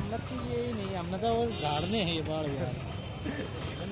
हमने तो ये नहीं हमने तो वो झाड़ने हैं ये बाढ़ यार।